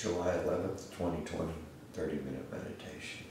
July eleventh, 2020, 30 minute meditation.